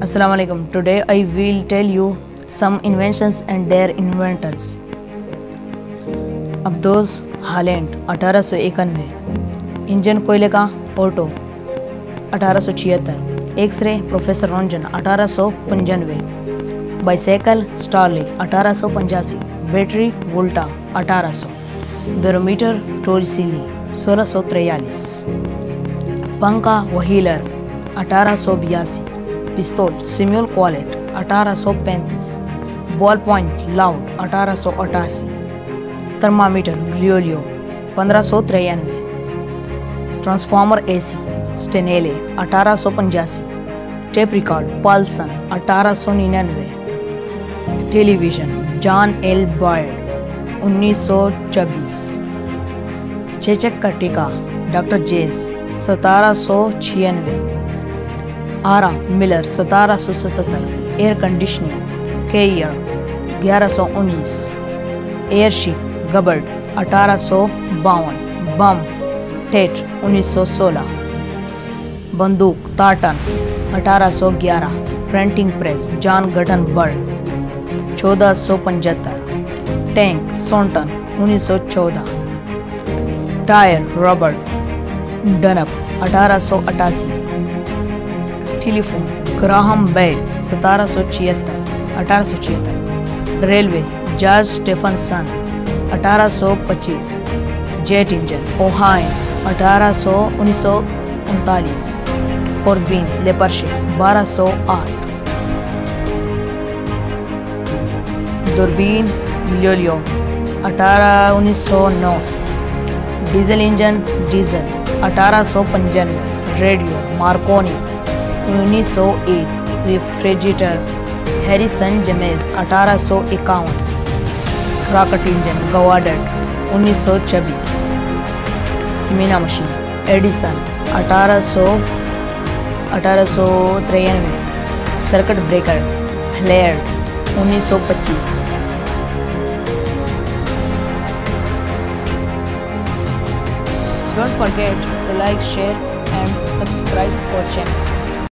Assalamu alaikum. Today I will tell you some inventions and their inventors. अब्दोस Holland अठारह सौ इक्यानवे. Engine कोयले का ऑटो अठारह सौ छिहत्तर. एक्सरे प्रोफेसर रंजन अठारह सौ पंचानवे. बाइसाइकिल स्टारली अठारह सौ पंचासी. बैटरी वोल्टा अठारह सौ. बैरोमीटर टोरिसिली सोलह सौ तिरयालीस पंखा वहीलर, अठारह सौ बयासी, पिस्तौल, सिम्यूल क्वालेट, अठारह सौ पैंतीस, बॉल पॉइंट लाउड, अठारह सौ अठासी, थर्मामीटर, ग्लियोलियो, पंद्रह सौ तिरानवे, ट्रांसफार्मर एसी, स्टेनेले, अठारह सौ पंचासी टेप रिकॉर्ड, पालसन, अठारह सौ निन्यानवे, टेलीविज़न, जॉन एल बॉयड, उन्नीस सौ चौबीस चेचक का टीका, डॉक्टर जेस सतारह सौ छियानवे। आरा मिलर, सतारह सौ सतहत्तर। एयर कंडीशनिंग केयर ग्यारह सौ उन्नीस। एयरशिप, गबर्ड, अठारह सौ बावन। बम, टेट, उन्नीस सौ सोलह। बंदूक ताटन अठारह सौ ग्यारह। Printing press, John Gutenberg चौदह सौ पचहत्तर। टैंक, सोनटन, उन्नीस सौ चौदह। टायर रॉबर्ट डनप अठारह सौ अट्ठासी टेलीफोन, ग्राहम बेल, सतारह सौ छिहत्तर, अठारह सौ छिहत्तर। रेलवे, जॉर्ज स्टेफनसन अठारह सौ पच्चीस। जेट इंजन ओहाइन अठारह सौ उन्नीस सौ उनतालीस। और बीन लेपरशे बारह सौ आठ। दूरबीन लियोलियो अठारह उन्नीस सौ नौ। Diesel engine, diesel. अठारह सौ पंचानवे, रेडियो मार्कोनी, उन्नीस सौ एक, रेफ्रिजरेटर, हैरिसन जमेज अठारह सौ इक्यावन, रॉकेट इंजन गवाडट उन्नीस सौ छब्बीस। सीमिना मशीन, एडिसन, अठारह सौ अठारह सौ तिरानवे। सर्किट ब्रेकर हलेयर उन्नीस सौ पच्चीस। Don't forget to like, share and subscribe our channel.